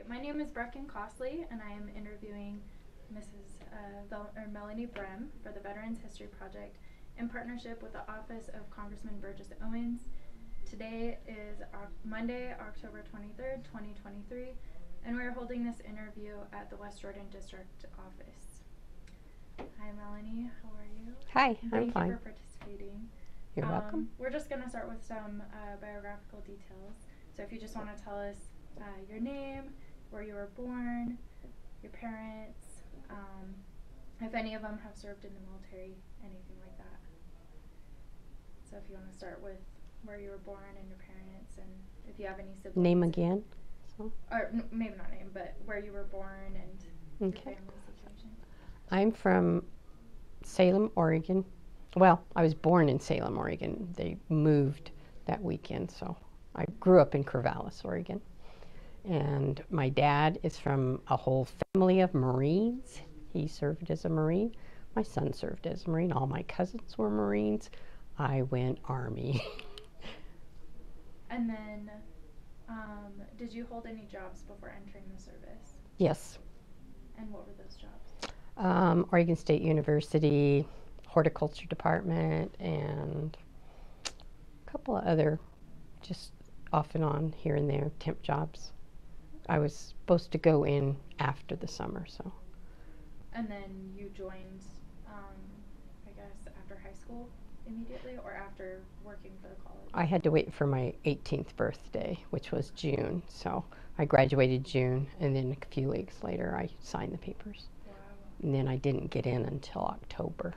Hi, my name is Brecken Costley, and I am interviewing Mrs. Uh, or Melanie Brehm for the Veterans History Project in partnership with the Office of Congressman Burgess Owens. Today is Oc- Monday, October 23rd, 2023, and we are holding this interview at the West Jordan District Office. Hi, Melanie. How are you? Hi, I'm Thank fine. you for participating. You're Um, welcome. We're just going to start with some uh, biographical details. So if you just want to tell us uh, your name, where you were born, your parents, um, if any of them have served in the military, anything like that. So if you want to start with where you were born and your parents, and if you have any siblings. Name again. So, Or n- maybe not name, but where you were born and your Okay. family situation. I'm from Salem, Oregon. Well, I was born in Salem, Oregon. They moved that weekend, so I grew up in Corvallis, Oregon. And my dad is from a whole family of Marines. He served as a Marine. My son served as a Marine. All my cousins were Marines. I went Army. And then, um, did you hold any jobs before entering the service? yes. And what were those jobs? um, Oregon State University horticulture department and a couple of other just off and on here and there temp jobs. I was supposed to go in after the summer, so And then you joined, um, I guess, after high school immediately or after working for the college? I had to wait for my 18th birthday, which was June. So I graduated June, and then a few weeks later, I signed the papers. Wow. And then I didn't get in until October.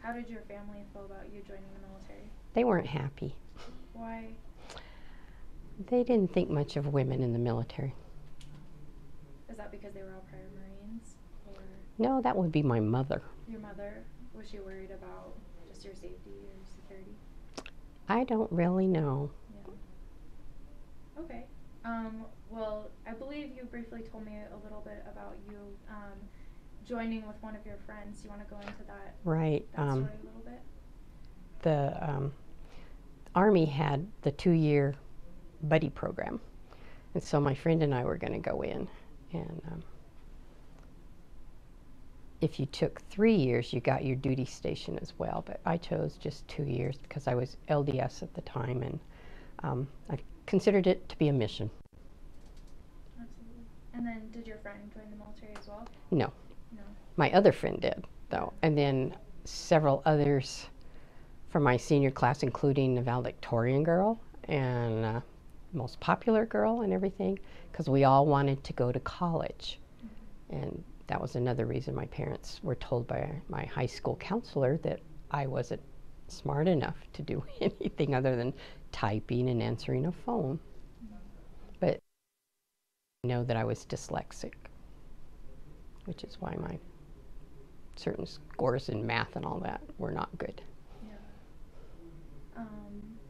How did your family feel about you joining the military? They weren't happy. Why? They didn't think much of women in the military. Is that because they were all prior Marines? Or No, that would be my mother. your mother? Was she worried about just your safety or security? I don't really know. Yeah. Okay. Um, well, I believe you briefly told me a little bit about you um, joining with one of your friends. You want to go into that, Right. that Um, story a little bit? the um, Army had the two year buddy program. And so my friend and I were going to go in. And um, if you took three years, you got your duty station as well. But I chose just two years because I was LDS at the time and um, I considered it to be a mission. Absolutely. And then, did your friend join the military as well? No, No. my other friend did, though. And then several others from my senior class, including the valedictorian girl and uh, most popular girl and everything, because we all wanted to go to college. And that was another reason my parents were told by my high school counselor that I wasn't smart enough to do anything other than typing and answering a phone. But I know that I was dyslexic, which is why my certain scores in math and all that were not good. Yeah. Um,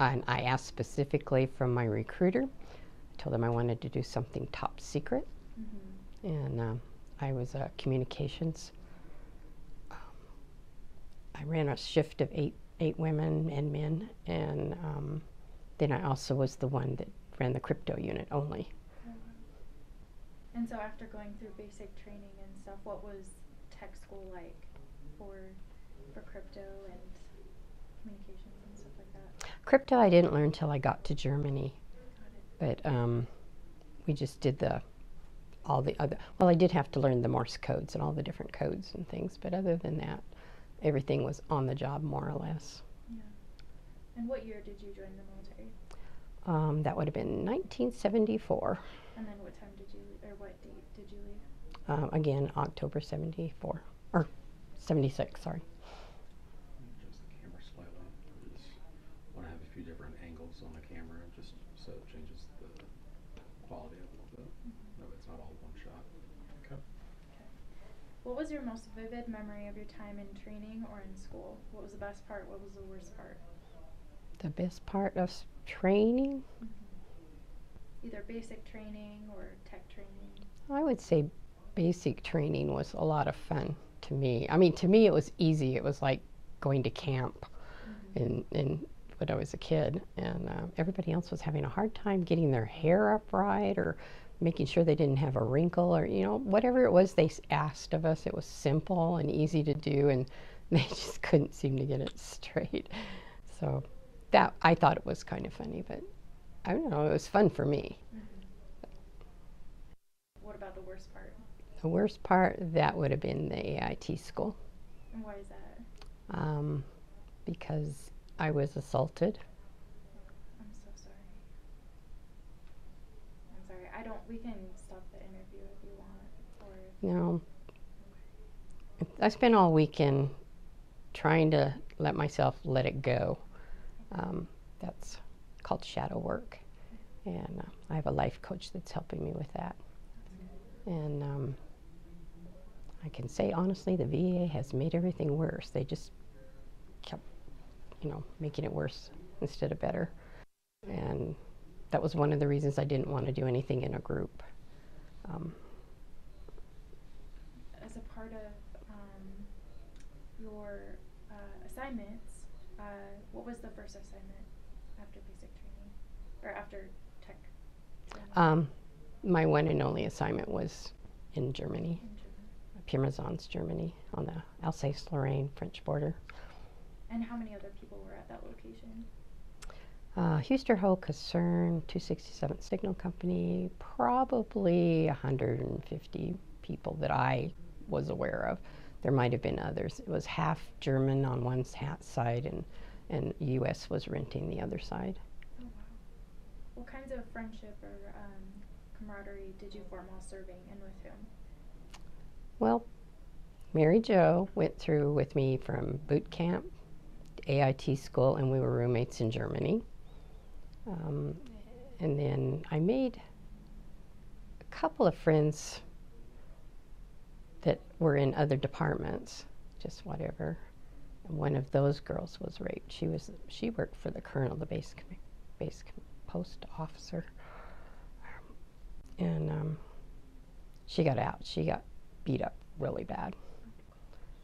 And I asked specifically from my recruiter. I told them I wanted to do something top secret, mhm. and um, I was a communications. Um, I ran a shift of eight eight women and men, and um, then I also was the one that ran the crypto unit only. Oh, wow. And so, after going through basic training and stuff, what was tech school like for for crypto and communications and stuff like that? Crypto I didn't learn till I got to Germany. But um, we just did the all the other well i did have to learn the morse codes and all the different codes and things but other than that everything was on the job more or less Yeah. And what year did you join the military? um, that would have been 1974 And then, what time did you leave, or what date did you leave? um, again october 74 or 76 sorry Adjust the camera slightly. We just want to have a few different angles on the camera, just so it changes the quality a little bit. No, it's not all one shot. Okay. What was your most vivid memory of your time in training or in school? What was the best part? What was the worst part? the best part of training Either basic training or tech training. i would say basic training was a lot of fun to me i mean to me it was easy it was like going to camp and, and when I was a kid, and uh, everybody else was having a hard time getting their hair up right or making sure they didn't have a wrinkle or you know whatever it was they asked of us. It was simple and easy to do, and they just couldn't seem to get it straight. So that I thought it was kind of funny, but I don't know. It was fun for me. What about the worst part? The worst part that would have been the AIT school And why is that? um, because I was assaulted. I'm so sorry. I'm sorry. I don't. We can stop the interview if you want, or know, I spent all weekend trying to let myself let it go. Um, that's called shadow work, and uh, I have a life coach that's helping me with that. And um, I can say honestly, the VA has made everything worse. They just kept, you know, making it worse instead of better. And that was one of the reasons I didn't want to do anything in a group. Um, as a part of um, your uh, assignments, uh, what was the first assignment after basic training, or after tech Um, my one and only assignment was in Germany, in Germany? Pirmasens, Germany, on the Alsace-Lorraine French border. And how many other people were at that location? Uh, Husterhöh Kaserne, 267th Signal Company, probably 150 people that I was aware of. There might have been others. It was half German on one side, and and U.S. was renting the other side. Oh wow. What kinds of friendship or um, camaraderie did you form while serving, and with whom? Well, Mary Jo went through with me from boot camp, AIT school, and we were roommates in Germany. Um, and then I made a couple of friends that were in other departments, just whatever. And one of those girls was raped. She was she worked for the colonel, the base base post officer, and um, she got out. She got beat up really bad.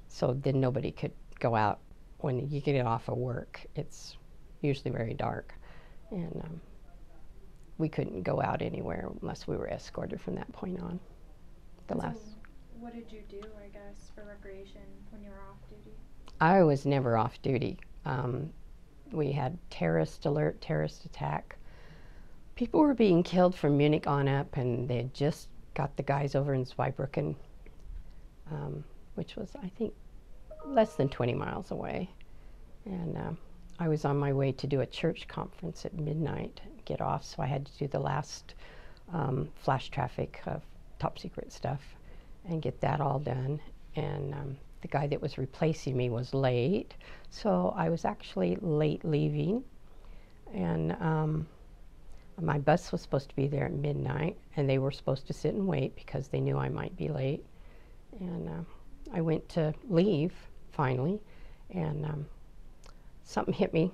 So then nobody could go out when you get off of work. It's usually very dark, and um, we couldn't go out anywhere unless we were escorted from that point on. The so last, what did you do, I guess, for recreation when you were off duty? I was never off duty. Um, we had terrorist alert, terrorist attack. People were being killed from Munich on up, and they had just got the guys over in Zweibrücken, um, which was, I think, less than 20 miles away. And um, I was on my way to do a church conference at midnight, get off, so I had to do the last um, flash traffic of top secret stuff and get that all done. And um, the guy that was replacing me was late, so I was actually late leaving. And um, my bus was supposed to be there at midnight, and they were supposed to sit and wait because they knew I might be late. And uh, I went to leave finally, and um, something hit me.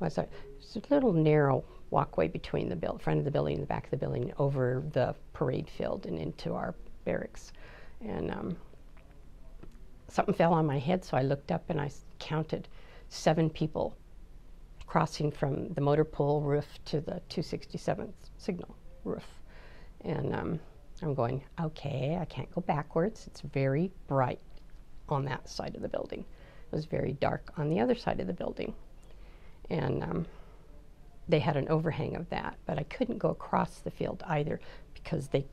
Was a, a little narrow walkway between the front of the building and the back of the building, over the parade field and into our barracks. And um, something fell on my head, so I looked up and I counted seven people crossing from the motor pool roof to the 267th signal roof. And um, I'm going, okay, I can't go backwards. It's very bright on that side of the building. It was very dark on the other side of the building. And um, they had an overhang of that, but I couldn't go across the field either because they,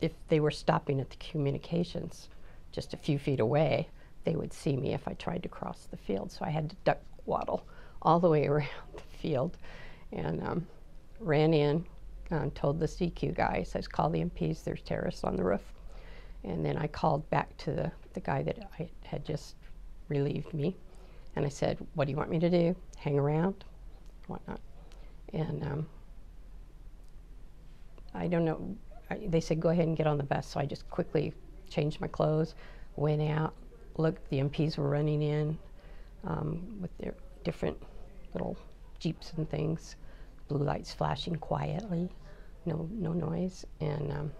if they were stopping at the communications just a few feet away, they would see me if I tried to cross the field. So I had to duck waddle all the way around the field and um, ran in and told the CQ guy, says, call the MPs, there's terrorists on the roof. And then I called back to the, the guy that I had just relieved me. And I said, what do you want me to do? Hang around? Whatnot. And um, I don't know. I, they said, go ahead and get on the bus. So I just quickly changed my clothes, went out, looked. The MPs were running in um, with their different little jeeps and things, blue lights flashing quietly, no, no noise. And um,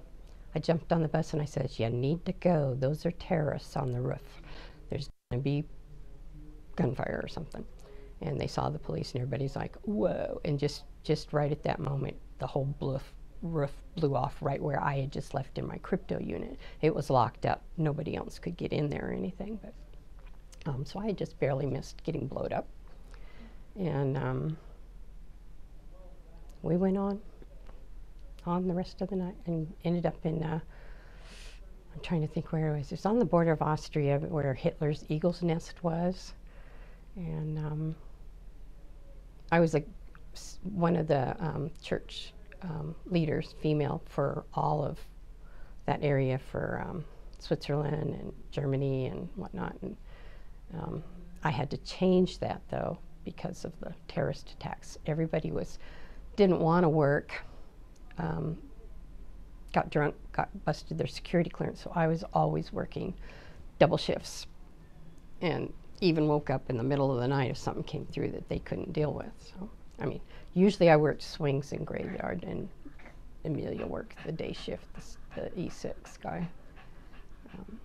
I jumped on the bus and I said, You need to go. Those are terrorists on the roof. To be gunfire or something. and they saw the police, and everybody's like, "Whoa!" And just just right at that moment, the whole bluff, roof blew off right where I had just left in my crypto unit. It was locked up; nobody else could get in there or anything. But um, so I had just barely missed getting blowed up, and um, we went on on the rest of the night and ended up in. Uh, I'm trying to think where it was. It was on the border of Austria, where Hitler's eagle's nest was, and um, I was s- one of the um, church um, leaders, female, for all of that area for um, Switzerland and Germany and whatnot. And um, I had to change that though because of the terrorist attacks. Everybody was didn't want to work. Um, got drunk, got busted their security clearance, so I was always working double shifts, and even woke up in the middle of the night if something came through that they couldn't deal with. So, I mean, usually I worked swings and graveyard, and Amelia worked the day shift, the, the E6 guy. Um,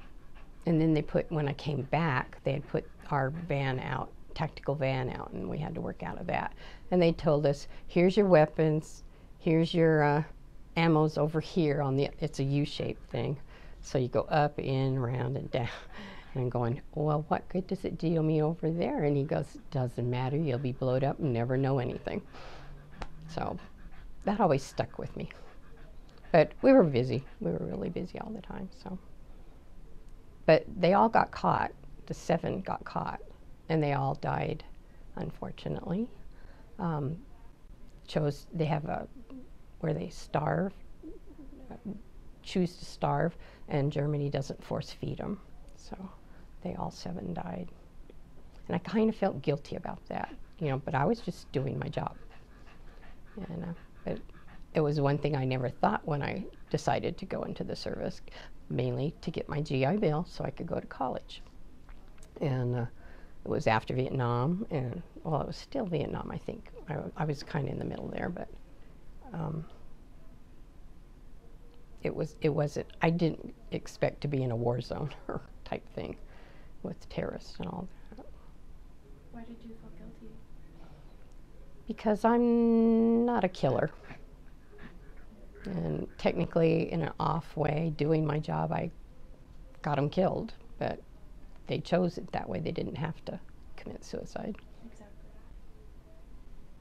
and then they put, when I came back, they had put our van out, tactical van out, and we had to work out of that. And they told us, here's your weapons, here's your uh, ammo's over here on the, it's a U-shaped thing. So you go up, in, round, and down. And I'm going, well, what good does it do me over there? And he goes, doesn't matter, you'll be blowed up and never know anything. So that always stuck with me. But we were busy. We were really busy all the time. So, but they all got caught. The seven got caught, and they all died, unfortunately. Um, chose they have a where they starve, choose to starve, and Germany doesn't force feed them. So they all seven died, and I kind of felt guilty about that, you know. But I was just doing my job, and uh, but it was one thing I never thought when I decided to go into the service, mainly to get my GI Bill so I could go to college. And uh, it was after Vietnam, and well, it was still Vietnam, I think. I, I was kind of in the middle there, but um, it was it wasn't. I didn't expect to be in a war zone or type thing with terrorists and all that Why did you feel guilty? because I'm not a killer. And technically, in an off way, doing my job, I got them killed, but they chose it that way. They didn't have to commit suicide. Exactly.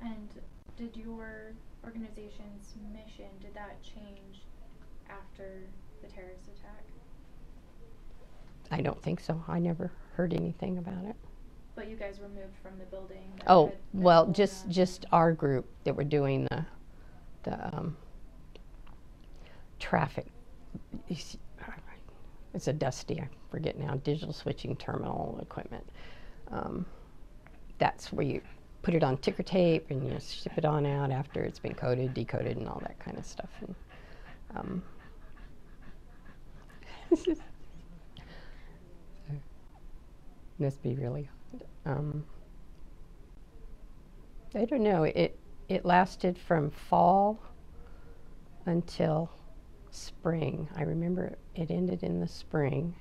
And did your organization's mission, did that change after the terrorist attack? I don't think so. I never heard anything about it. But you guys were moved from the building. Oh, had well, just just our group that were doing the the um, traffic. It's a dusty. I forget now. Digital switching terminal equipment. Um, that's where you put it on ticker tape and you know, ship it on out after it's been coded, decoded, and all that kind of stuff. And, um, must be really hard. Um, I don't know. It it lasted from fall until spring. I remember it ended in the spring,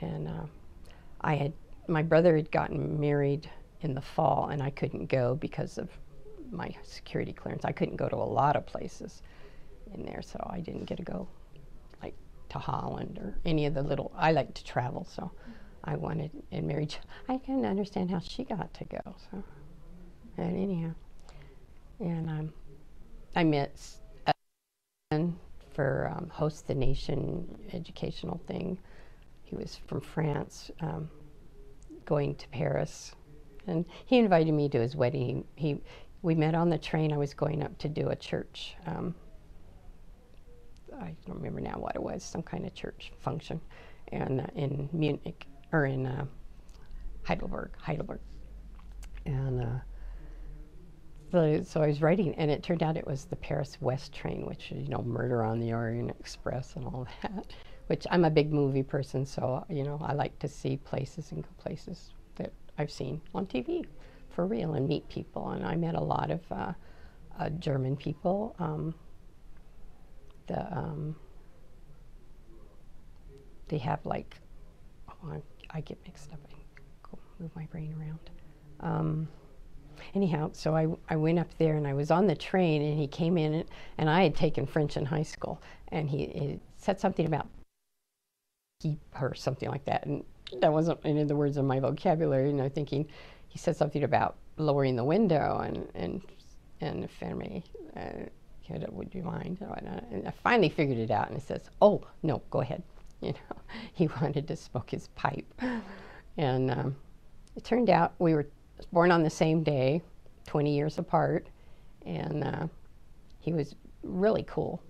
and uh, I had my brother had gotten married in the fall, and I couldn't go because of my security clearance. I couldn't go to a lot of places in there, so I didn't get to go like to Holland or any of the little. I like to travel, so I wanted. And Mary, Jo- I can understand how she got to go. So, and anyhow, and um, I met for um, host the nation educational thing. He was from France, um, going to Paris, and he invited me to his wedding. He, we met on the train. I was going up to do a church. Um, I don't remember now what it was, some kind of church function, and uh, in Munich or in uh, Heidelberg, Heidelberg, and uh, so, so I was writing, and it turned out it was the Paris West train, which is, you know, Murder on the Orient Express and all that. Which I'm a big movie person, so you know I like to see places and go places I've seen on TV, for real, and meet people. And I met a lot of uh, uh, German people. Um, the um, they have like oh, I, get mixed up. I go move my brain around. um, anyhow, so I, I went up there and I was on the train and he came in and, and I had taken French in high school and he, he said something about keep her, something like that. And that wasn't any of the words in my vocabulary. you I'm thinking, he said something about lowering the window and, and, and Fermi, uh, would you mind? And I finally figured it out and he says, oh, no, go ahead. You know, he wanted to smoke his pipe. And um, it turned out we were born on the same day, 20 years apart, and uh, he was really cool.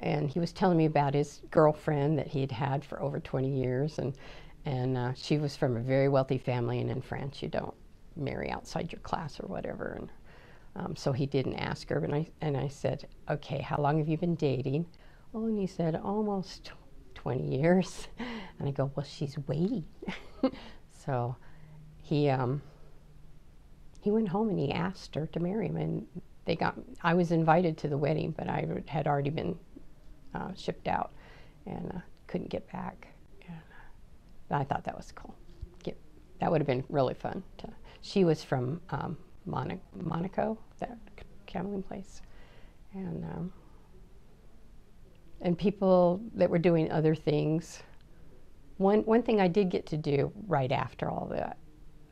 And he was telling me about his girlfriend that he'd had for over 20 years, and and uh, she was from a very wealthy family, and in France you don't marry outside your class or whatever. And um, so he didn't ask her, and I and I said, okay, how long have you been dating? Oh, and he said almost 20 years. And I go, well, she's waiting. so he um, he went home and he asked her to marry him, and they got. I was invited to the wedding, but I had already been uh, shipped out and uh, couldn't get back. I thought that was cool. Get, that would have been really fun. To, she was from um, Monaco, that cameling place, and um, and people that were doing other things. One one thing I did get to do right after all that,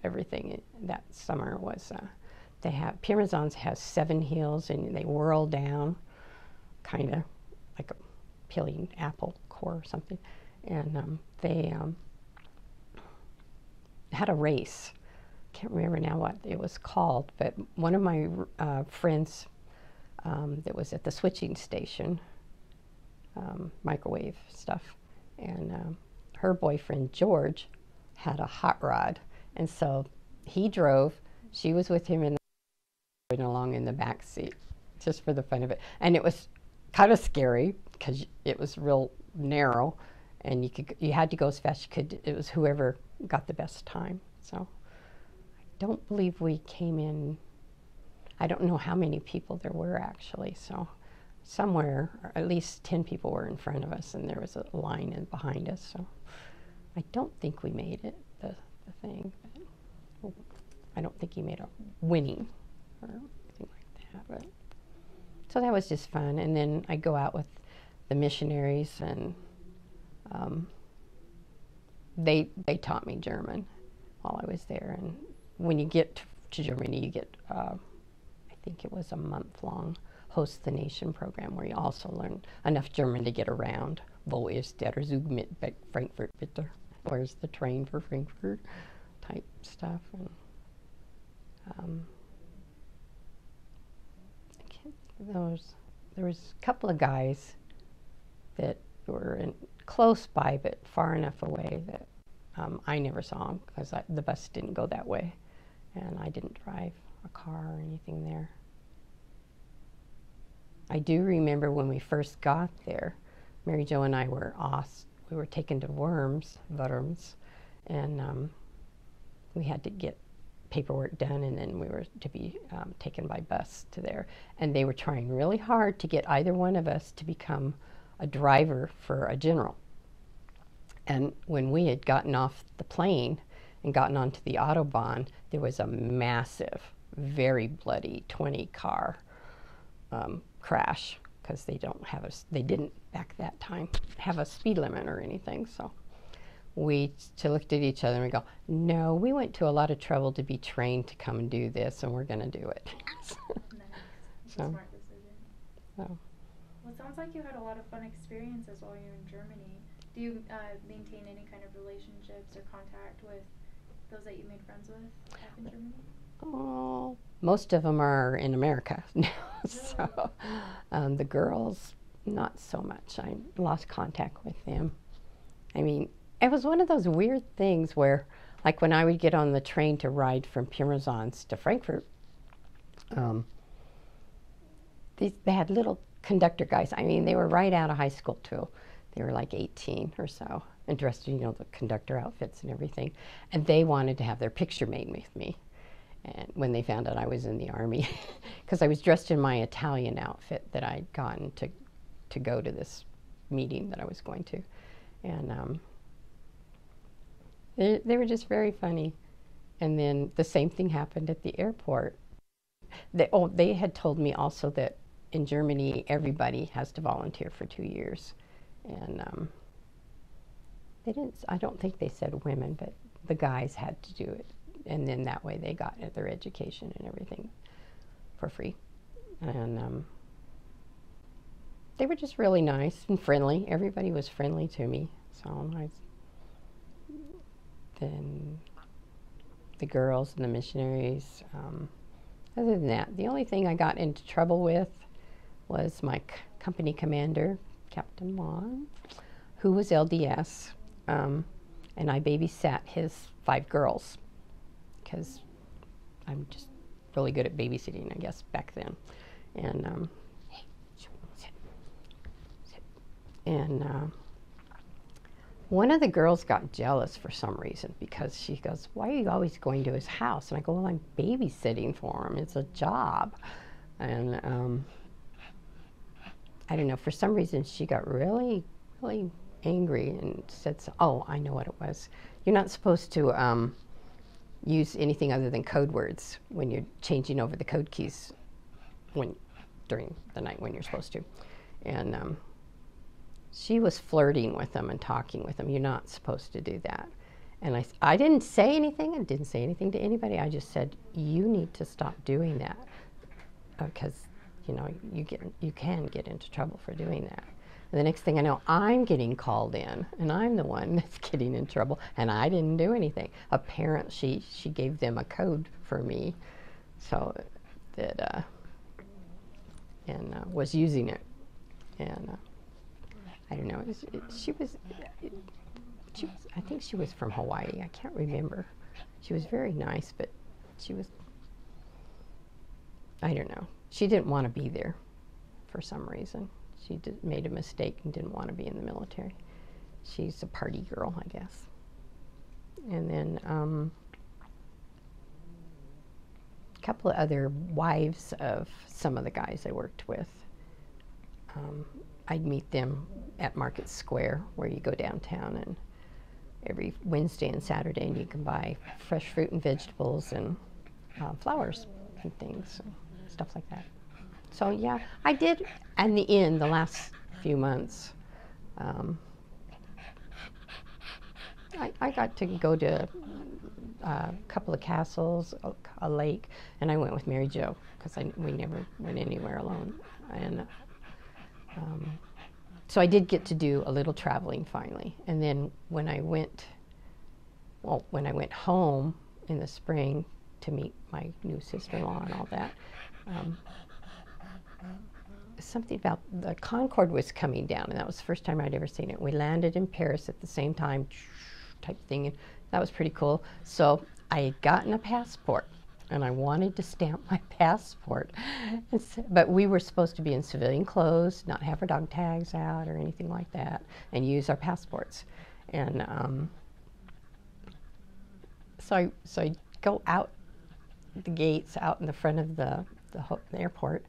everything that summer was uh, they have Pierre has seven hills and they whirl down, kind of like a peeling apple core or something, and um, they um, had a race. Can't remember now what it was called, but one of my uh, friends um, that was at the switching station um, microwave stuff. And um, her boyfriend, George, had a hot rod. And so he drove. She was with him in the along in the back seat just for the fun of it. And it was kind of scary because it was real narrow and you could you had to go as fast as you could it was whoever got the best time so i don't believe we came in i don't know how many people there were actually so somewhere, at least 10 people were in front of us, and there was a line in behind us. So I don't think we made it, the, the thing. But I don't think he made a winning or anything like that. But so that was just fun. And then I go out with the missionaries, and um, they they taught me German while I was there. And when you get to Germany, you get uh, I think it was a month long host the nation program where you also learn enough German to get around. Wo ist der Zug mit Frankfurt bitte? Where's the train for Frankfurt? Type stuff. And, um, there was there was a couple of guys that were in, close by but far enough away that um, I never saw them because the bus didn't go that way, and I didn't drive a car or anything there. I do remember when we first got there, Mary Jo and I were off. We were taken to Worms, Worms, and um, we had to get paperwork done, and then we were to be um, taken by bus to there. And they were trying really hard to get either one of us to become a driver for a general. And when we had gotten off the plane and gotten onto the Autobahn, there was a massive, very bloody 20 car um, crash because they don't have a, they didn't back that time have a speed limit or anything. So we looked at each other and we go, no, we went to a lot of trouble to be trained to come and do this, and we're going to do it. so, smart decision. So. Well, it sounds like you had a lot of fun experiences while you were in Germany. Do you uh, maintain any kind of relationships or contact with those that you made friends with back in Germany? Oh, most of them are in America now. so um, the girls, not so much. I lost contact with them. I mean, it was one of those weird things where, like when I would get on the train to ride from Pirmasens to Frankfurt, um, these, they had little conductor guys. I mean, they were right out of high school too. They were like 18 or so, and dressed in you know the conductor outfits and everything, and they wanted to have their picture made with me and when they found out I was in the army, because I was dressed in my Italian outfit that I'd gotten to to go to this meeting that I was going to, and um, they they were just very funny, And then the same thing happened at the airport. They, oh, they had told me also that in Germany, everybody has to volunteer for two years. And um, they didn't, I don't think they said women, but the guys had to do it. And then that way they got their education and everything for free. And um, they were just really nice and friendly. Everybody was friendly to me. So I, then the girls and the missionaries. Um, other than that, the only thing I got into trouble with was my company commander, Captain Juan, who was LDS, um, and I babysat his five girls because I'm just really good at babysitting, I guess, back then. And um. And uh, one of the girls got jealous for some reason because she goes, Why are you always going to his house? And I go, Well, I'm babysitting for him. It's a job. And um, I don't know, for some reason she got really, really angry and said, Oh, I know what it was. You're not supposed to um, use anything other than code words when you're changing over the code keys when during the night when you're supposed to. And um, she was flirting with them and talking with them. You're not supposed to do that. And I, I didn't say anything. I didn't say anything to anybody. I just said, you need to stop doing that because, you know, you get you can get into trouble for doing that. And the next thing I know, I'm getting called in, and I'm the one that's getting in trouble, and I didn't do anything. Apparently, she she gave them a code for me, so that uh, and uh, was using it, and. Uh, I don't know. It was, it, she was, it, she was. I think she was from Hawaii. I can't remember. She was very nice, but she was. I don't know. She didn't want to be there, for some reason. She did, made a mistake and didn't want to be in the military. She's a party girl, I guess. And then um, a couple of other wives of some of the guys I worked with. Um, I'd meet them at Market Square, where you go downtown, and every Wednesday and Saturday, and you can buy fresh fruit and vegetables and uh, flowers and things, stuff like that. So yeah, I did. In the end, the last few months, um, I, I got to go to a couple of castles, a, a lake, and I went with Mary Jo because we never went anywhere alone. And um, so I did get to do a little traveling finally. And then when I went, well, when I went home in the spring to meet my new sister-in-law and all that, um, something about the Concorde was coming down, and that was the first time I'd ever seen it. We landed in Paris at the same time, type thing, and that was pretty cool. So I had gotten a passport, and I wanted to stamp my passport, but we were supposed to be in civilian clothes, not have our dog tags out or anything like that, and use our passports. And um, so I so I go out the gates out in the front of the the, the airport,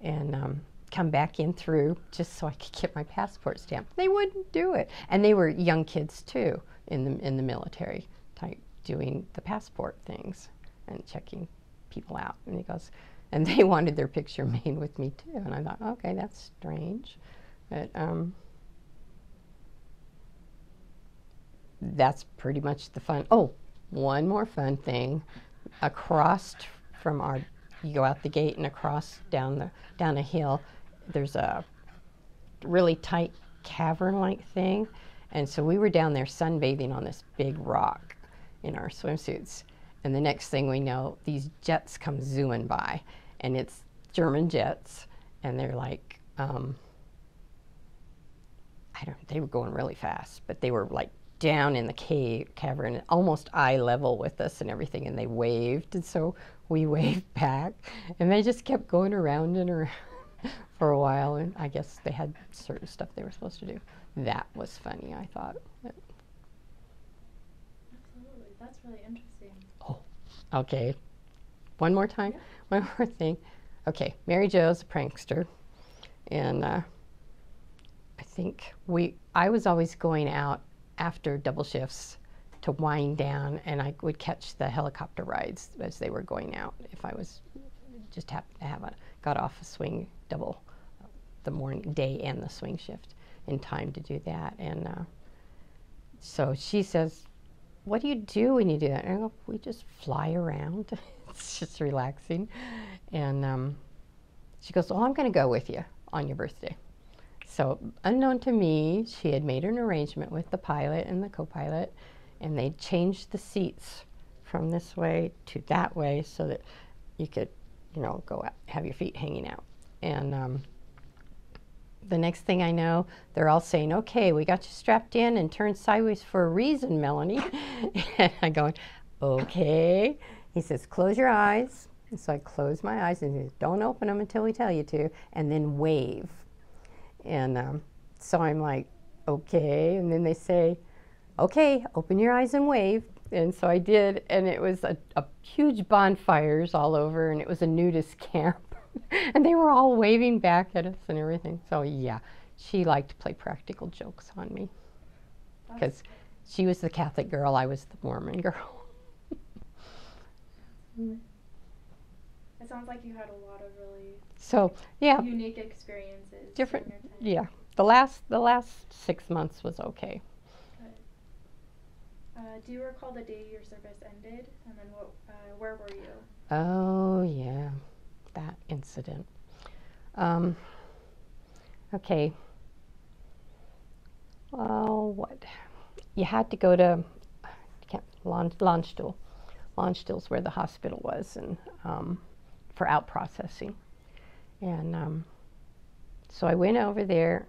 and um, come back in through just so I could get my passport stamped. They wouldn't do it, and they were young kids too in the in the military type doing the passport things and checking people out. And he goes, and they wanted their picture made with me too. And I thought, okay, that's strange, but um, that's pretty much the fun. Oh, one more fun thing. Across from our, you go out the gate and across down the down a hill, there's a really tight cavern-like thing, and so we were down there sunbathing on this big rock in our swimsuits. And the next thing we know, these jets come zooming by, and it's German jets, and they're like, um, I don't. They were going really fast, but they were like down in the cave cavern, almost eye level with us and everything. And they waved, and so we waved back, and they just kept going around and around for a while. And I guess they had certain stuff they were supposed to do. That was funny. I thought. Absolutely. That's really interesting. Oh, okay, one more time. One more thing. Okay, Mary Jo's a prankster, and uh, I think we. I was always going out after double shifts to wind down, and I would catch the helicopter rides as they were going out. If I was just happened to have a got off a swing double, the morning day and the swing shift in time to do that, and uh, so she says, "What do you do when you do that?" And I go, "We just fly around. it's just relaxing," and um, she goes, "Oh, I'm going to go with you on your birthday." So, unknown to me, she had made an arrangement with the pilot and the co pilot, and they changed the seats from this way to that way so that you could, you know, go out, have your feet hanging out. And um, the next thing I know, they're all saying, okay, we got you strapped in and turned sideways for a reason, Melanie. and I go, okay. He says, close your eyes. And so I close my eyes and he says, don't open them until we tell you to, and then wave. And um, so I'm like, okay. And then they say, okay, open your eyes and wave. And so I did, and it was a, a huge bonfires all over, and it was a nudist camp. and they were all waving back at us and everything. So, yeah, she liked to play practical jokes on me because she was the Catholic girl, I was the Mormon girl. It sounds like you had a lot of really so, yeah, unique experiences. different. Yeah, the last the last six months was okay. Uh, do you recall the day your service ended, and then what? Uh, where were you? Oh yeah, that incident. Um, okay. Well, what? You had to go to I can't, Launch, Landstuhl. Landstuhl's where the hospital was, and um, for out processing. And um, so I went over there.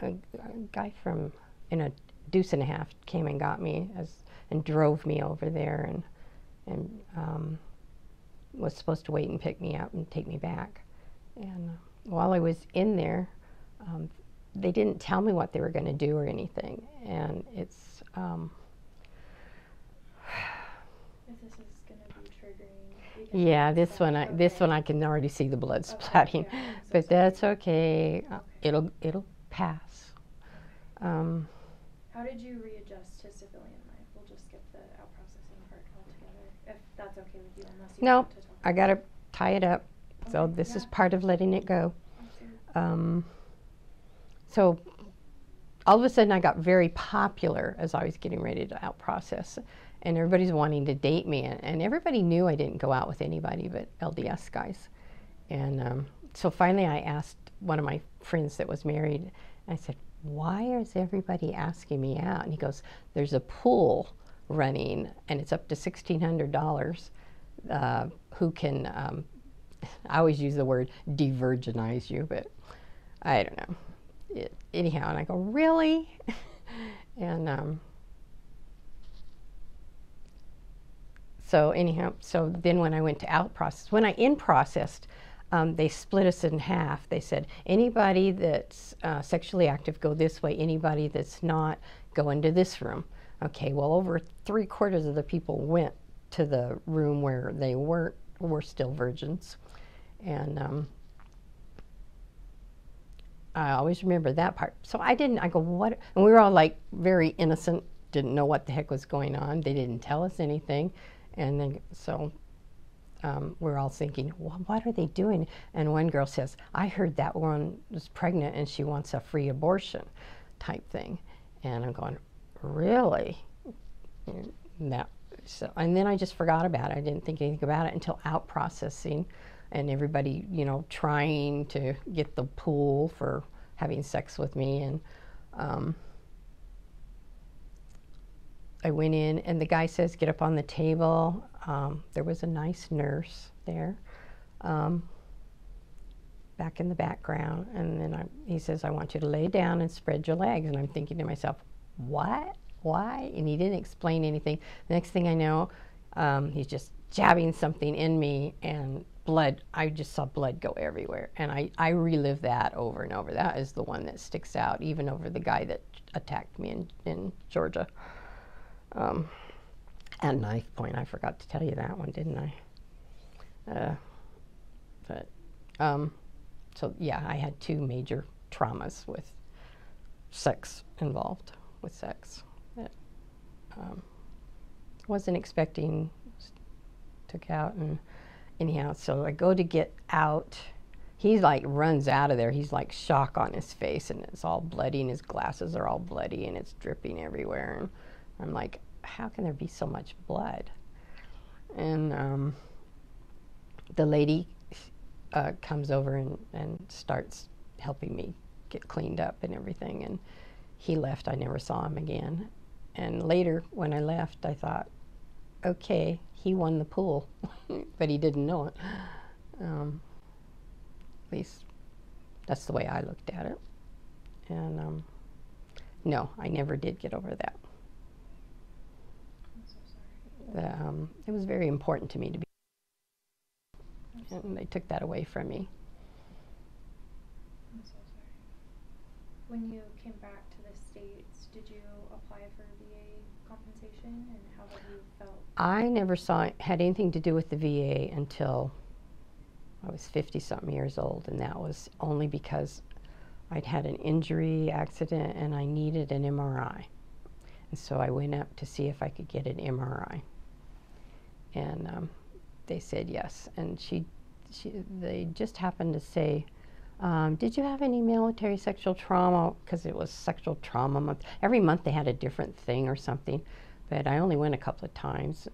A, a guy from in a deuce and a half came and got me as and drove me over there and and um, was supposed to wait and pick me up and take me back. And uh, while I was in there, um, they didn't tell me what they were going to do or anything. And it's um, If this is gonna be triggering. we can yeah, this one I, this one I can already see the blood splatting, yeah, but that's okay. Uh, It'll it'll pass. Um, How did you readjust to civilian life? We'll just skip the out processing part altogether, if that's okay with you, unless you no, want to talk. I gotta tie it up. So Okay, this is part of letting it go. Absolutely. Um, so all of a sudden, I got very popular as I was getting ready to out process, and everybody's wanting to date me, and, everybody knew I didn't go out with anybody but LDS guys. And um, so finally, I asked one of my friends that was married. I said, "Why is everybody asking me out?" And he goes, "There's a pool running, and it's up to sixteen hundred dollars. Uh, who can?" Um, I always use the word de-virginize you, but I don't know. It, anyhow, and I go, really? and um, so anyhow, so then when I went to out process, when I in processed, um, they split us in half. They said anybody that's uh, sexually active go this way. Anybody that's not go into this room. Okay. Well, over three quarters of the people went to the room where they weren't were still virgins, and um, I always remember that part. So I didn't. I go, what? And we were all like very innocent, didn't know what the heck was going on. They didn't tell us anything, and then so um, we're all thinking, well, what are they doing? And one girl says, I heard that one was pregnant and she wants a free abortion, type thing. And I'm going, really? And that. So, and then I just forgot about it. I didn't think anything about it until out processing and everybody, you know, trying to get the pool for having sex with me. And um, I went in, and the guy says, Get up on the table. Um, there was a nice nurse there um, back in the background. And then I, he says, I want you to lay down and spread your legs. And I'm thinking to myself, What? Why? And he didn't explain anything. The next thing I know, um, he's just jabbing something in me, and blood. I just saw blood go everywhere. And I, I relive that over and over. That is the one that sticks out, even over the guy that attacked me in, in Georgia. Um, and knife point. I forgot to tell you that one, didn't I? Uh, but um, so yeah, I had two major traumas with sex involved with sex. Yeah. um, wasn't expecting. Took out and anyhow, so I go to get out. He like runs out of there. He's like shock on his face, and it's all bloody, and his glasses are all bloody, and it's dripping everywhere. And I'm like, how can there be so much blood? And um, the lady uh, comes over and, and starts helping me get cleaned up and everything. And he left. I never saw him again. And later, when I left, I thought, okay, he won the pool, but he didn't know it. Um, at least that's the way I looked at it. And um, no, I never did get over that. I'm so sorry. The, um, it was very important to me to be, and they took that away from me. I'm so sorry. When you came back to the States, did you apply for VA compensation and how have you felt? I never saw it had anything to do with the VA until I was 50 something years old, and that was only because I'd had an injury accident and I needed an MRI. And so I went up to see if I could get an MRI. And um, they said yes. And she, she, they just happened to say, um, Did you have any military sexual trauma? Because it was sexual trauma month. Every month they had a different thing or something. But I only went a couple of times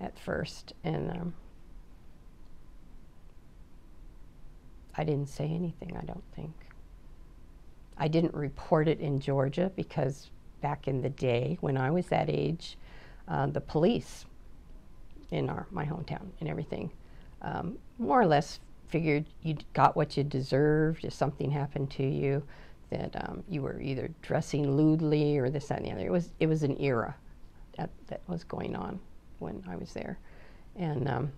at first. And um, I didn't say anything, I don't think. I didn't report it in Georgia because back in the day when I was that age, uh, the police in our my hometown and everything. Um, more or less figured you got what you deserved if something happened to you that um, you were either dressing lewdly or this that and the other. It was it was an era that, that was going on when I was there. And um,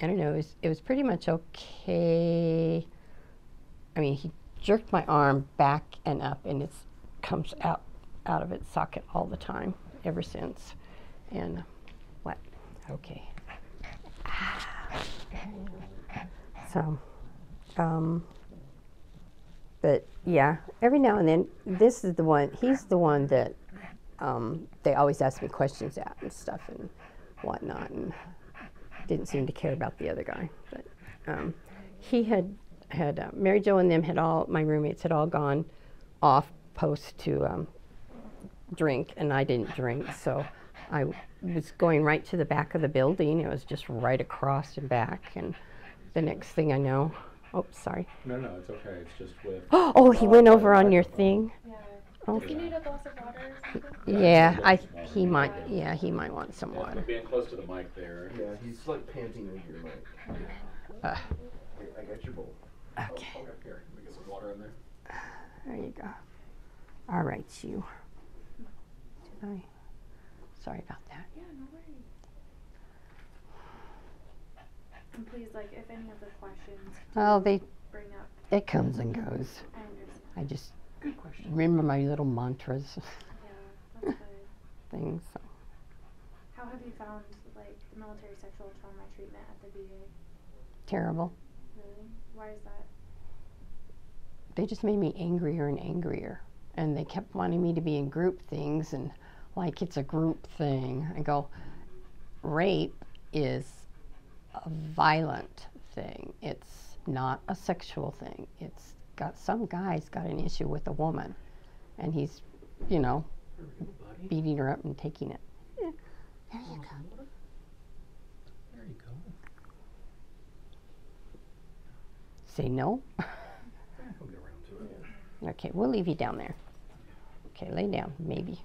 I don't know, it was, it was pretty much okay. I mean, he jerked my arm back and up, and it comes out out of its socket all the time ever since. And what? Okay. So, um, but yeah, every now and then, this is the one. He's the one that um, they always ask me questions at and stuff and whatnot, and didn't seem to care about the other guy. But um, he had had uh, Mary Jo and them had all my roommates had all gone off post to um, drink, and I didn't drink, so I was going right to the back of the building. It was just right across and back, and the next thing I know, oh sorry, No, no, it's okay. It's just with. oh he went over on your thing. Yeah. Oh. If you need a glass of water or something. Yeah, I he might yeah he might want some Yeah, water. being close to the mic there. Yeah, he's like panting into your mic. Uh, I got your bowl. okay, Okay, here, let me get some water in there. there you go. All right, you. Did I? Sorry about that. Yeah, no worries. And please, like, if any of the questions Well, they bring up, it comes and goes. I understand. I just Good question. remember my little mantras Yeah, that's good. things. So. How have you found like the military sexual trauma treatment at the VA? Terrible. Really? Why is that? They just made me angrier and angrier, and they kept wanting me to be in group things and like it's a group thing. I go, rape is a violent thing. It's not a sexual thing. It's got some guy's got an issue with a woman, and he's, you know, There we go, buddy. beating her up and taking it. Yeah, there you go. There you go. Say no. Yeah, we'll get around to it. Okay, we'll leave you down there. Okay, lay down, maybe.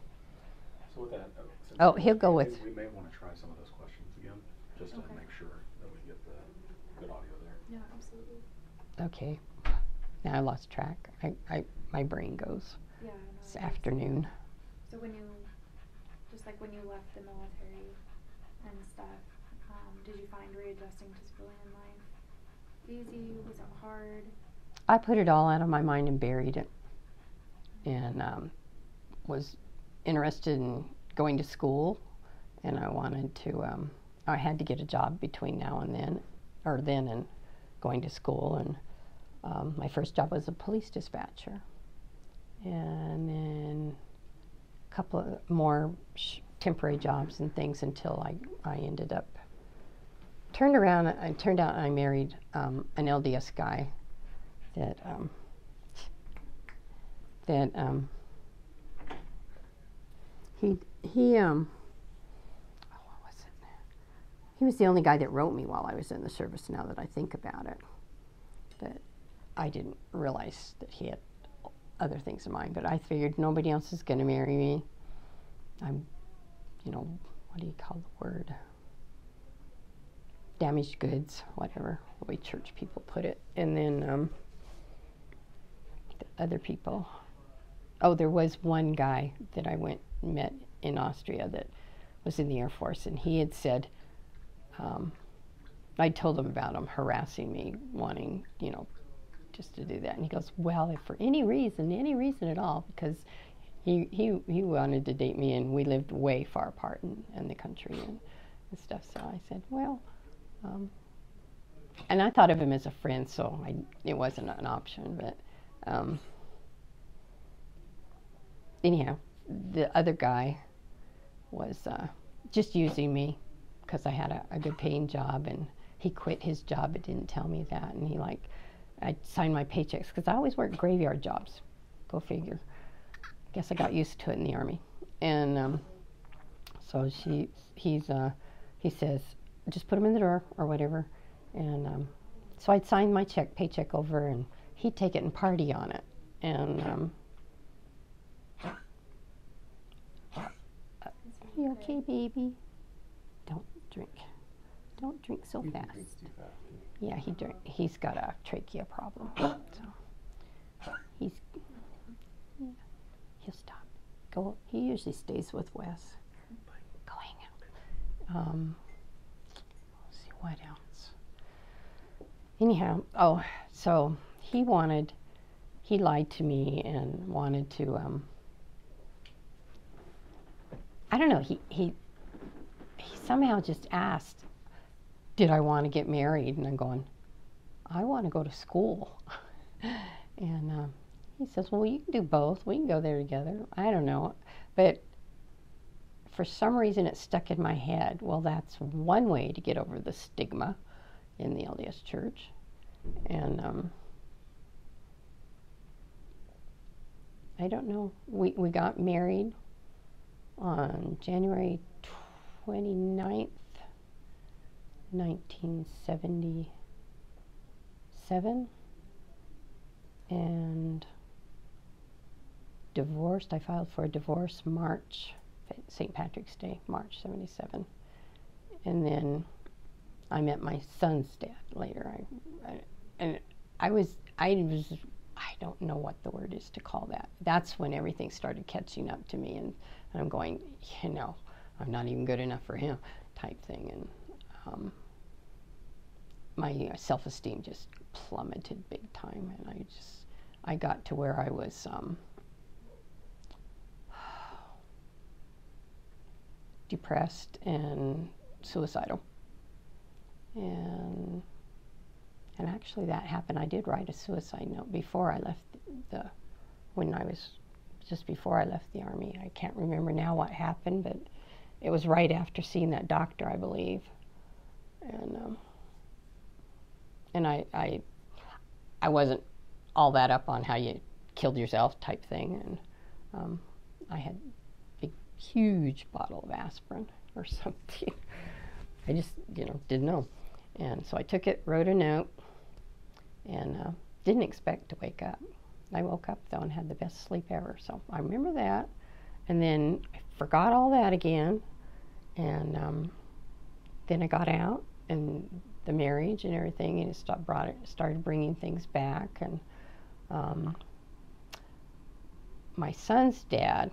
So with that. uh, since Oh, he'll go we- with- We may wanna try some of those questions again, just to Okay. make sure that we get the good audio there. Yeah, absolutely. Okay. Now I lost track. I, I my brain goes. Yeah. No, It's it afternoon. So when you, just like when you left the military and stuff, um, did you find readjusting to civilian life easy? Was it hard? I put it all out of my mind and buried it. And um, was interested in going to school, and I wanted to. Um, I had to get a job between now and then, or then and going to school. And um, my first job was a police dispatcher. and then a couple of more temporary jobs and things until I, I ended up turned around. I turned out I married um, an LDS guy that um, that um, he he um oh, what was it? He was the only guy that wrote me while I was in the service. Now that I think about it, but I didn't realize that he had other things in mind. But I figured nobody else is going to marry me. I'm, you know, what do you call the word? Damaged goods, whatever the way church people put it. And then um, the other people. Oh, there was one guy that I went met in Austria that was in the Air Force, and he had said, um, I told him about him harassing me, wanting, you know, just to do that. And he goes, Well, if for any reason, any reason at all, because he, he, he wanted to date me, and we lived way far apart in, in the country and, and stuff. So I said, Well, um, and I thought of him as a friend, so I, it wasn't an option. But um, anyhow, the other guy was uh, just using me because I had a, a good paying job, and he quit his job but didn't tell me that. And he like, I signed my paychecks because I always worked graveyard jobs. Go figure. I guess I got used to it in the army, and um, so she, he's, uh, he says, just put them in the door or whatever, and um, so I'd sign my check, paycheck over, and he'd take it and party on it, and. Um, you okay, baby? Don't drink. Don't drink so He fast. fast. Yeah, he drink. He's got a trachea problem, so he's yeah, he'll stop. Go. He usually stays with Wes. Go hang out. Um, let's see what else. Anyhow, oh, so he wanted. He lied to me and wanted to. Um, I don't know. He he he somehow just asked did I want to get married? And I'm going, I want to go to school. and um, he says, Well, you can do both. We can go there together. I don't know. But for some reason, it stuck in my head. Well, that's one way to get over the stigma in the LDS church. And um, I don't know. We, we got married on January 29th. 1977 and divorced. I filed for a divorce March, St. Patrick's Day, March 77. And then I met my son's dad later. I, I, and I was, I was, I don't know what the word is to call that. That's when everything started catching up to me, and, and I'm going, you know, I'm not even good enough for him, type thing. And um, my self-esteem just plummeted big time, and I just I got to where I was um, depressed and suicidal, and and actually that happened. I did write a suicide note before I left the when I was just before I left the army. I can't remember now what happened, but it was right after seeing that doctor, I believe and um, and I, I I wasn't all that up on how you killed yourself type thing, and um, I had a huge bottle of aspirin or something. I just you know didn't know, and so I took it, wrote a note, and uh, didn't expect to wake up. I woke up though and had the best sleep ever. So I remember that, and then I forgot all that again, and um, then I got out and the marriage and everything, and it stopped, brought it, started bringing things back. And um, my son's dad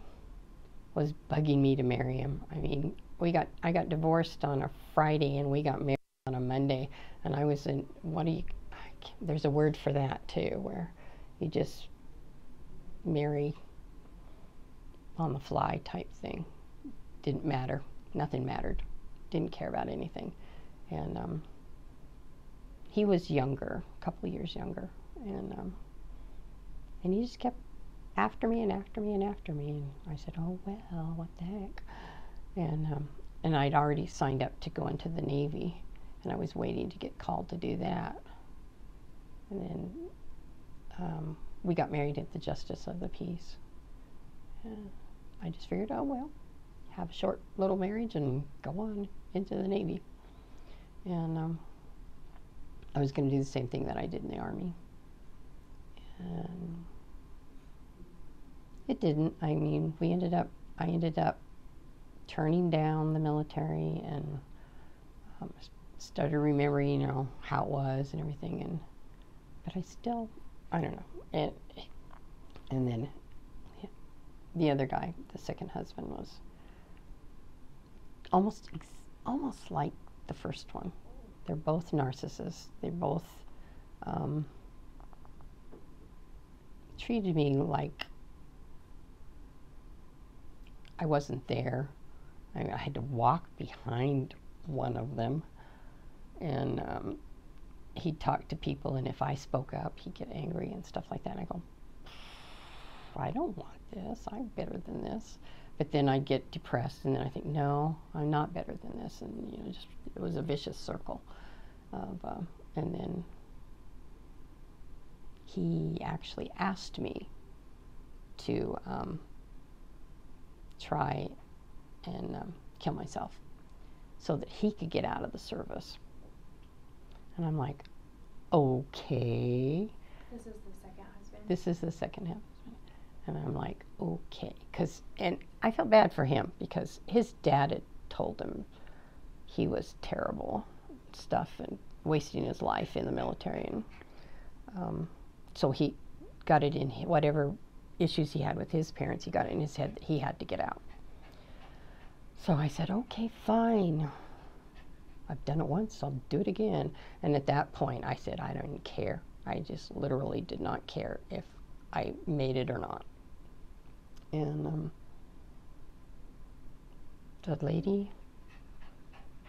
was bugging me to marry him. I mean, we got I got divorced on a Friday, and we got married on a Monday. And I was in what do you? There's a word for that too, where you just marry on the fly type thing. Didn't matter. Nothing mattered. Didn't care about anything and um, he was younger, a couple years younger, and um, and he just kept after me and after me and after me. And I said, oh, well, what the heck? And, um, and I'd already signed up to go into the Navy, and I was waiting to get called to do that. And then um, we got married at the Justice of the Peace. I just figured, oh, well, have a short little marriage and go on into the Navy. And um, I was going to do the same thing that I did in the Army. And it didn't. I mean, we ended up, I ended up turning down the military and um, started remembering, you know, how it was and everything. And but I still, I don't know. And and then the other guy, the second husband, was almost almost like the first one. They're both narcissists. They both um, treated me like I wasn't there. I, I had to walk behind one of them, and um, he'd talk to people, and if I spoke up, he'd get angry and stuff like that. And I go, I don't want this. I'm better than this. But then I'd get depressed, and then I think, no, I'm not better than this, and you know, just it was a vicious circle of, uh, and then he actually asked me to um, try and um, kill myself so that he could get out of the service. And I'm like, okay. This is the second husband. This is the second husband. And I'm like, okay. Cause, and I felt bad for him because his dad had told him he was terrible stuff and wasting his life in the military. And um, so he got it in whatever issues he had with his parents, he got it in his head that he had to get out. So I said, okay, fine. I've done it once, I'll do it again. And at that point, I said, I don't care. I just literally did not care if I made it or not. And um, the lady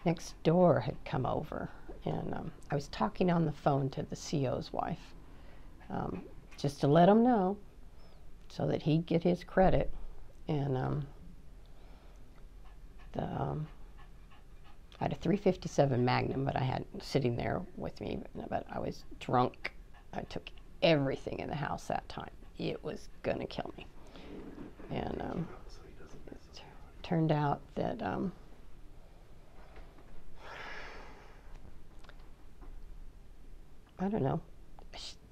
next door had come over, and um, I was talking on the phone to the CO's wife um, just to let him know so that he'd get his credit. And um, the, um, I had a 357 Magnum, but I had sitting there with me, but I was drunk. I took everything in the house that time. It was going to kill me. And um, it turned out that um, I don't know.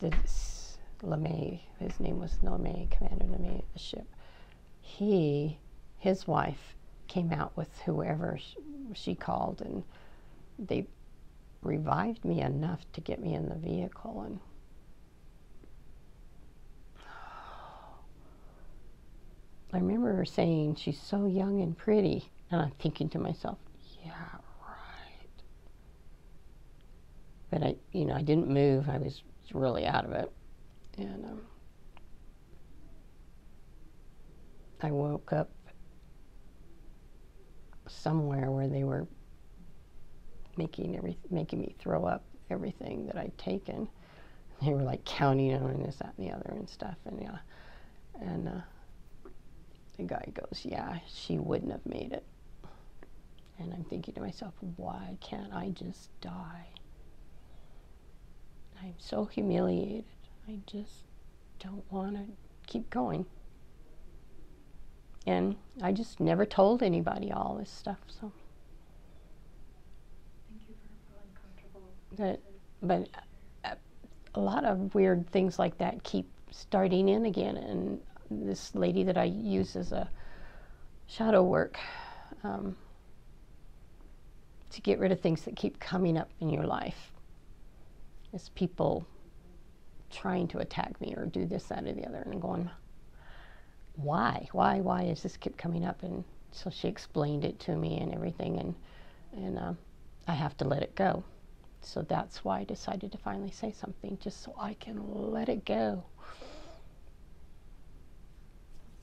This LeMay, his name was LeMay, Commander LeMay the ship. He, his wife, came out with whoever she called, and they revived me enough to get me in the vehicle and. I remember her saying she's so young and pretty, and I'm thinking to myself, yeah, right. But I, you know, I didn't move. I was really out of it, and um, I woke up somewhere where they were making every making me throw up everything that I'd taken. They were like counting on this, that, and the other, and stuff, and yeah, and. Uh, the guy goes, Yeah, she wouldn't have made it. And I'm thinking to myself, Why can't I just die? I'm so humiliated. I just don't want to keep going. And I just never told anybody all this stuff. So, Thank you for feeling comfortable. But- but uh, a lot of weird things like that keep starting in again. And this lady that I use as a shadow work um, to get rid of things that keep coming up in your life is people trying to attack me or do this, that, or the other. And going, why? Why? Why is this keep coming up? And so she explained it to me and everything, and and um, I have to let it go. So that's why I decided to finally say something, just so I can let it go.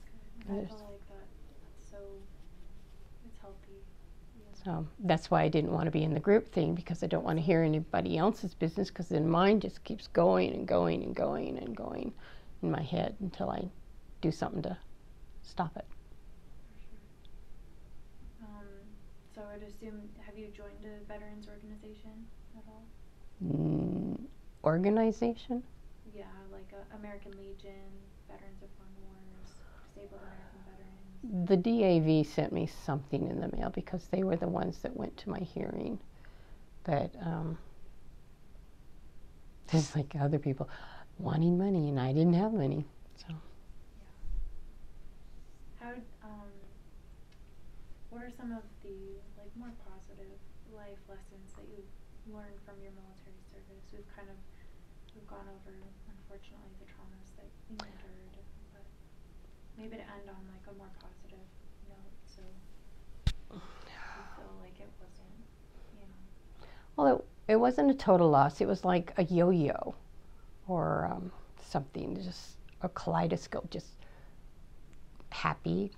That's good. I There's- feel like that. That's so. It's healthy. So that's why I didn't want to be in the group thing because I don't want to hear anybody else's business because then mine just keeps going and going and going and going in my head until I do something to stop it. Um, so I would assume, have you joined a veterans organization at all? Mm, organization? Yeah, like uh, American Legion, Veterans of Foreign Wars, Disabled American Veterans. The DAV sent me something in the mail because they were the ones that went to my hearing. But um, just like other people wanting money, and I didn't have money. So How, um, what are some of the like more positive life lessons that you've learned from your military service? We've kind of we've gone over unfortunately the traumas that you endured, but maybe to end on like a more positive note, so you feel like it wasn't, you know. Well, it, it wasn't a total loss. It was like a yo-yo or um, something, just a kaleidoscope, just happy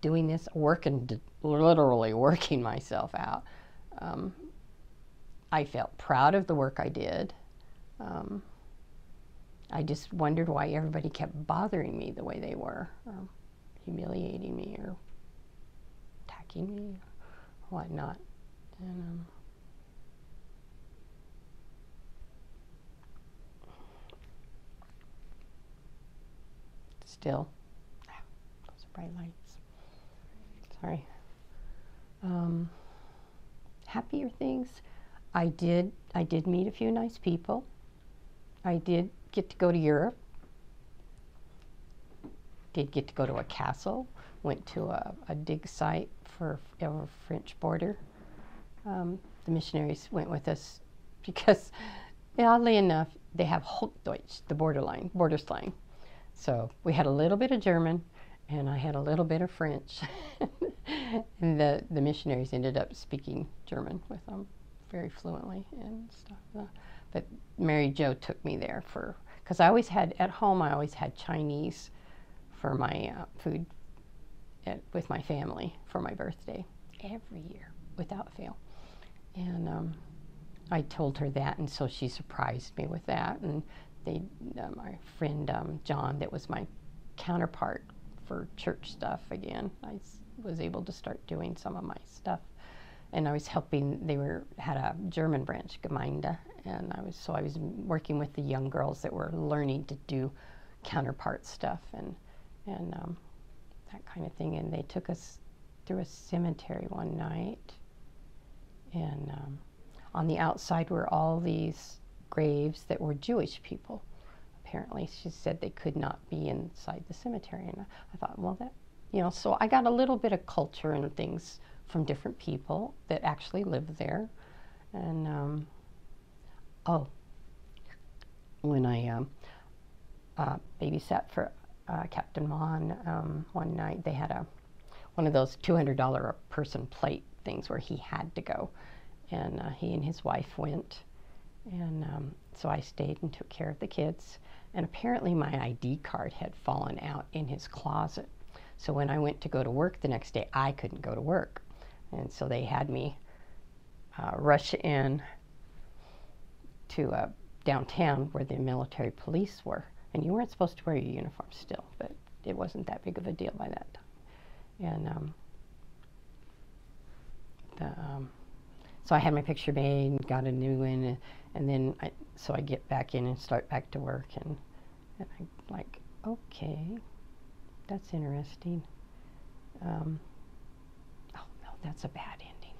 doing this, working, d- literally working myself out. Um, I felt proud of the work I did. Um, I just wondered why everybody kept bothering me the way they were, um, humiliating me or attacking me or whatnot. And, um, still. Bright lights. Sorry. Um, happier things. I did. I did meet a few nice people. I did get to go to Europe. Did get to go to a castle. Went to a, a dig site for our French border. Um, the missionaries went with us because, oddly enough, they have Hochdeutsch, the borderline, border slang. So we had a little bit of German, and I had a little bit of French. and the, the missionaries ended up speaking German with them very fluently and stuff. Uh, But Mary Jo took me there for, because I always had, at home, I always had Chinese for my uh, food at, with my family for my birthday every year without fail. And um, I told her that, and so she surprised me with that. And they, uh, my friend um, John, that was my counterpart for church stuff again, I was able to start doing some of my stuff. And I was helping. They were had a German branch, Gemeinde, and I was so I was working with the young girls that were learning to do counterpart stuff and and um, that kind of thing. And they took us through a cemetery one night, and um, on the outside were all these graves that were Jewish people. Apparently, she said they could not be inside the cemetery, and I thought, well, that, you know, so I got a little bit of culture and things from different people that actually live there, and um, oh, when I um, uh, babysat for uh, Captain Mon um, one night, they had a one of those two hundred dollar a person plate things where he had to go, and uh, he and his wife went, and um, so I stayed and took care of the kids. And apparently, my ID card had fallen out in his closet. So when I went to go to work the next day, I couldn't go to work. And so they had me uh, rush in to uh, downtown where the military police were. And you weren't supposed to wear your uniform still, but it wasn't that big of a deal by that time. And um, the, um, so I had my picture made and got a new one, and, and then I, so I get back in and start back to work, and, and I'm like, okay, that's interesting. Um, oh no, that's a bad ending.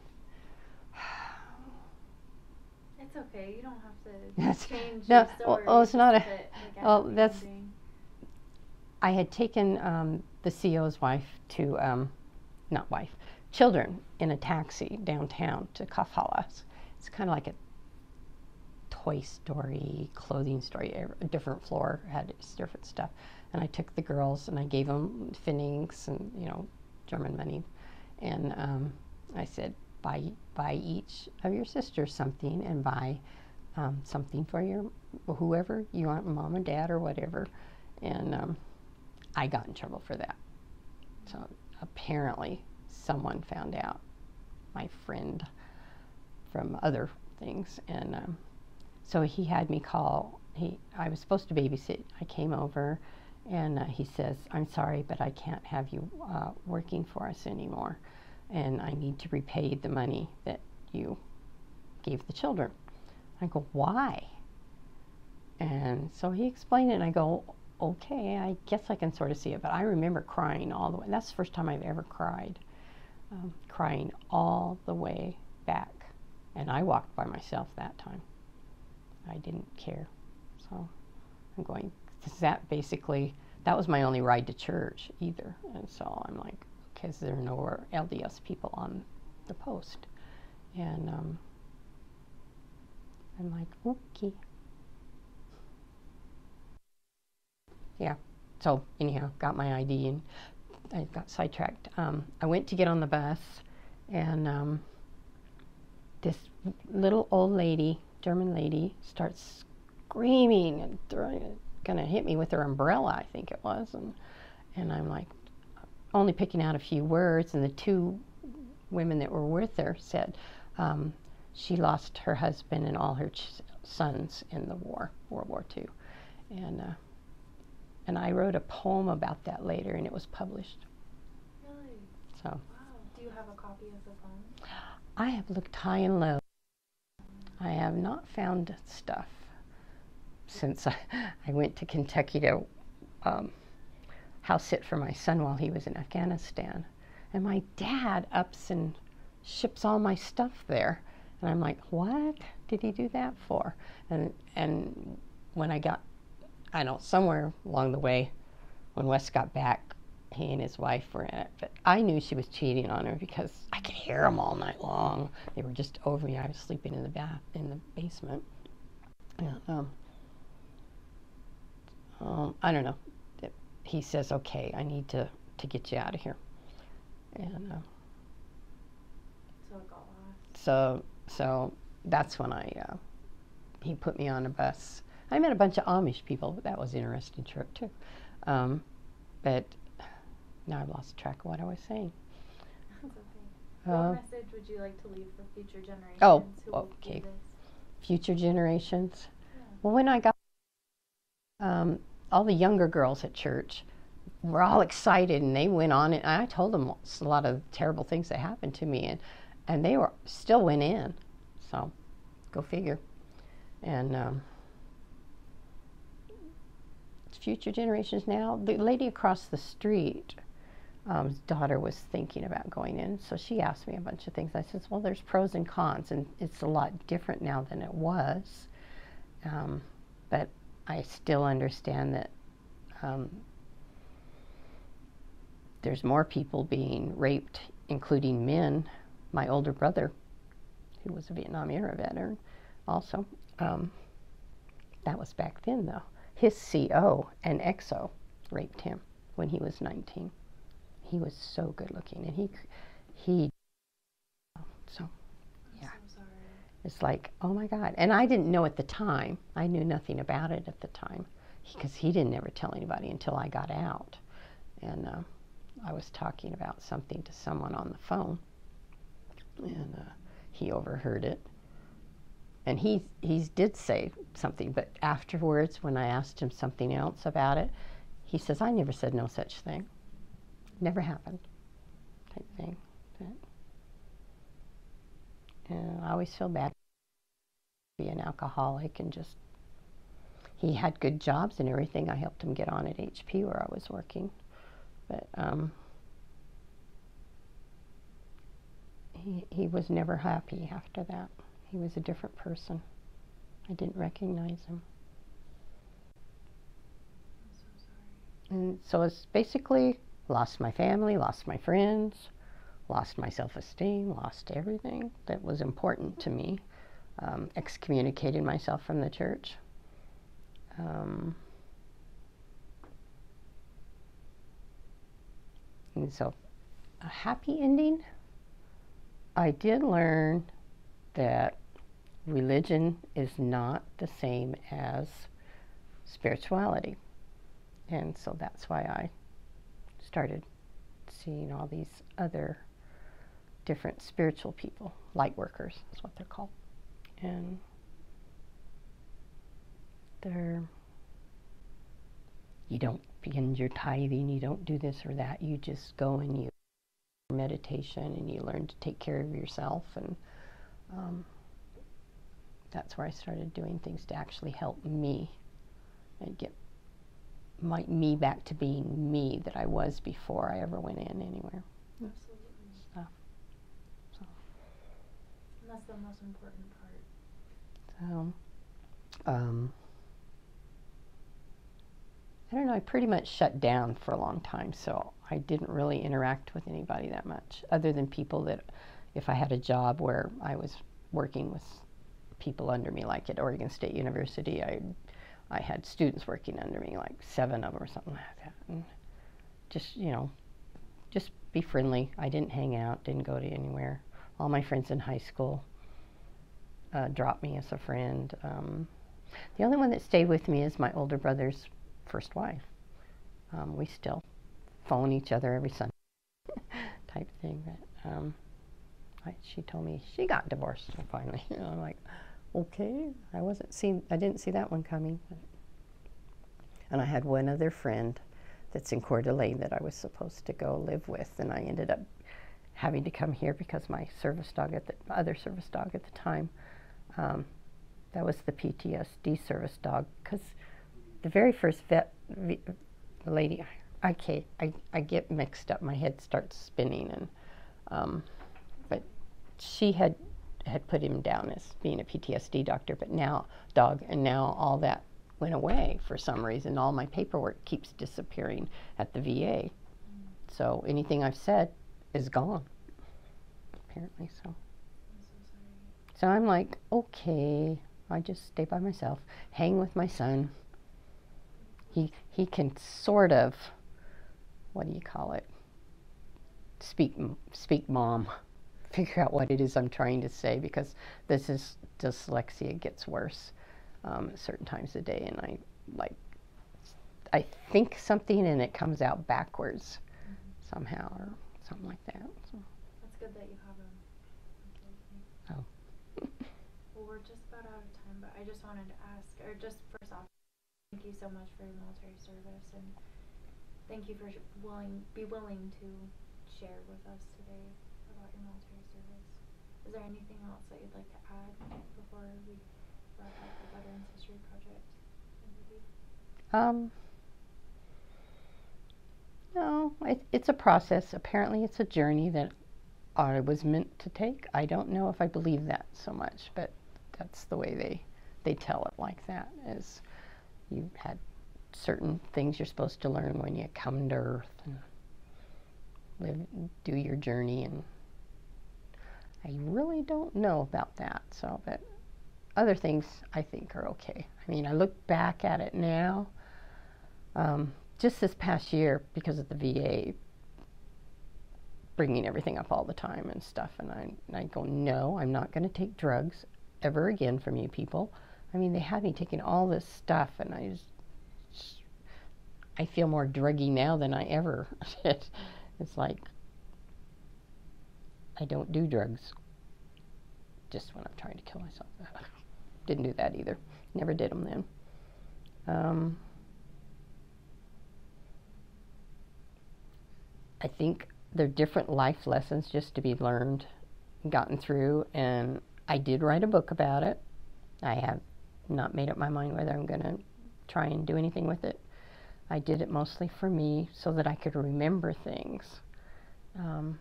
It's okay. You don't have to That's- change no, your well, story. oh, it's not a- like, oh, that's- ending. I had taken um, the CEO's wife to, um, not wife, children in a taxi downtown to Kafalas. It's kind of like a Toy Story, clothing story, a different floor had different stuff. And I took the girls and I gave them pfennigs and, you know, German money. And um, I said, buy, buy each of your sisters something and buy um, something for your whoever you want, mom and dad or whatever. And um, I got in trouble for that. So apparently, someone found out, my friend from other things, and um, so he had me call. He, I was supposed to babysit. I came over, And uh, he says, I'm sorry, but I can't have you uh, working for us anymore. And I need to repay the money that you gave the children. I go, why? And so he explained it, and I go, okay, I guess I can sort of see it. But I remember crying all the way. That's the first time I've ever cried, um, crying all the way back. And I walked by myself that time. I didn't care. So I'm going, that basically, that was my only ride to church either. And so I'm like, because there are no LDS people on the post. And um, I'm like, okay. Yeah. So anyhow, got my ID and I got sidetracked. Um, I went to get on the bus, and um, this little old lady, German lady, starts screaming and throwing, gonna hit me with her umbrella, I think it was, and and I'm like, only picking out a few words, and the two women that were with her said um, she lost her husband and all her ch- sons in the war, World War II, and uh, and I wrote a poem about that later, and it was published. Really? So Wow. Do you have a copy of the poem? I have looked high and low. I have not found stuff since I, I went to Kentucky to um, house sit for my son while he was in Afghanistan. And my dad ups and ships all my stuff there. And I'm like, what did he do that for? And, and when I got, I don't know, somewhere along the way, when Wes got back, he and his wife were in it. But I knew she was cheating on her because I could hear them all night long. They were just over me. I was sleeping in the bath in the basement. And, um, um, I don't know. He says, "Okay, I need to to get you out of here." And uh, So it got lost. so so that's when I uh, he put me on a bus. I met a bunch of Amish people. That was an interesting trip too. Um, but now I've lost track of what I was saying. That's okay. Uh, what message would you like to leave for future generations Oh, who okay. future generations. Yeah. Well, when I got um, all the younger girls at church were all excited, and they went on, and I told them a lot of terrible things that happened to me, and and they were still went in. So, go figure. And um, future generations now. The lady across the street. Um, daughter was thinking about going in, so she asked me a bunch of things. I said, "Well, there's pros and cons, and it's a lot different now than it was." Um, but I still understand that um, there's more people being raped, including men. My older brother, who was a Vietnam era veteran, also. Um, that was back then, though. His CO and XO raped him when he was 19. He was so good looking, and he he. So I'm Yeah. so sorry. it's like, oh my God. And I didn't know at the time. I knew nothing about it at the time because he didn't ever tell anybody until I got out. And uh, I was talking about something to someone on the phone, and uh, he overheard it. And he he did say something, but afterwards, when I asked him something else about it, he says, "I never said no such thing. Never happened." Type thing. And I always feel bad be an alcoholic and just he had good jobs and everything. I helped him get on at HP where I was working, but um, he he was never happy after that. He was a different person. I didn't recognize him, I'm so sorry. and so it's basically lost my family, lost my friends, lost my self-esteem, lost everything that was important to me. Um, excommunicated myself from the church. Um, and so, a happy ending. I did learn that religion is not the same as spirituality. And so that's why I started seeing all these other different spiritual people, light workers is what they're called. And they're you don't begin your tithing, you don't do this or that. You just go and you meditation and you learn to take care of yourself. And um, that's where I started doing things to actually help me and get my me back to being me that I was before I ever went in anywhere. Absolutely. Stuff. So, And that's the most important part. so um, I don't know. I pretty much shut down for a long time, so I didn't really interact with anybody that much, other than people that, if I had a job where I was working with people under me, like at Oregon State University, I, I had students working under me, like seven of them or something like that, and just you know, just be friendly. I didn't hang out, didn't go to anywhere. All my friends in high school uh, dropped me as a friend. Um, the only one that stayed with me is my older brother's first wife. Um, we still phone each other every Sunday, type thing. But um, I, she told me she got divorced finally. I'm like, okay, I wasn't seen. I didn't see that one coming. And I had one other friend that's in Coeur d'Alene that I was supposed to go live with, and I ended up having to come here because my service dog at the other service dog at the time, um, that was the PTSD service dog. Because the very first vet, lady, I can't, I, I get mixed up. My head starts spinning, and um, but she had had put him down as being a PTSD doctor, but now dog, and now all that went away for some reason. All my paperwork keeps disappearing at the VA. So anything I've said is gone, apparently. So, I'm so so I'm like, okay, I just stay by myself, hang with my son. He he can sort of, what do you call it? Speak speak mom, figure out what it is I'm trying to say because this is dyslexia gets worse um, certain times of day, and I like I think something and it comes out backwards somehow or something like that. So. That's good that you have him. Oh. well, we're just about out of time, but I just wanted to ask, or just first off, thank you so much for your military service, and thank you for sh- willing be willing to share with us today about your military. Is there anything else that you'd like to add before we wrap up the Veterans History Project? Um, no, it, it's a process. Apparently, it's a journey that I was meant to take. I don't know if I believe that so much, but that's the way they they tell it like that. Is you had certain things you're supposed to learn when you come to Earth and live, do your journey, and I really don't know about that. So, but other things I think are okay. I mean, I look back at it now. Um, just this past year, because of the VA bringing everything up all the time and stuff, and I, and I go, no, I'm not going to take drugs ever again from you people. I mean, they had me taking all this stuff, and I just, I feel more druggy now than I ever did. It's like I don't do drugs just when I'm trying to kill myself. Didn't do that either. Never did them then. Um, I think they're different life lessons just to be learned, gotten through, and I did write a book about it. I have not made up my mind whether I'm going to try and do anything with it. I did it mostly for me so that I could remember things um,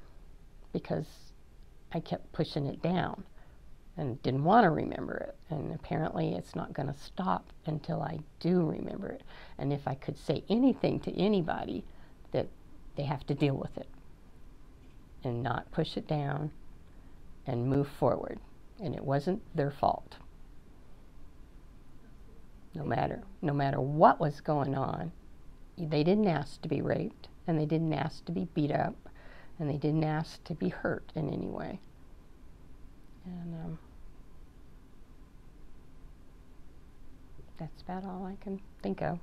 because I kept pushing it down and didn't want to remember it. And apparently, it's not going to stop until I do remember it. And if I could say anything to anybody, that they have to deal with it and not push it down and move forward. And it wasn't their fault. No matter no matter what was going on, they didn't ask to be raped, and they didn't ask to be beat up, and they didn't ask to be hurt in any way. And um, that's about all I can think of.